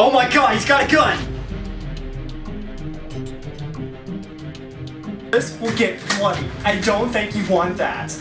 Oh my god, he's got a gun! This will get bloody. I don't think you want that.